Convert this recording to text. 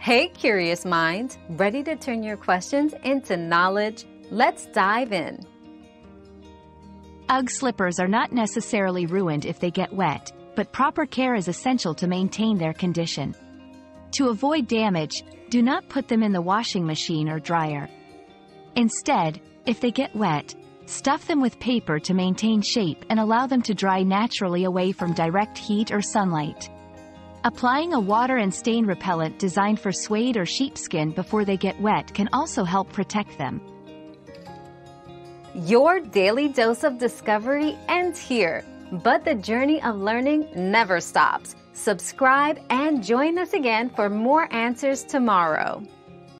Hey, curious minds, ready to turn your questions into knowledge? Let's dive in. UGG slippers are not necessarily ruined if they get wet, but proper care is essential to maintain their condition. To avoid damage, do not put them in the washing machine or dryer. Instead, if they get wet, stuff them with paper to maintain shape and allow them to dry naturally away from direct heat or sunlight. Applying a water and stain repellent designed for suede or sheepskin before they get wet can also help protect them. Your daily dose of discovery ends here, but the journey of learning never stops. Subscribe and join us again for more answers tomorrow.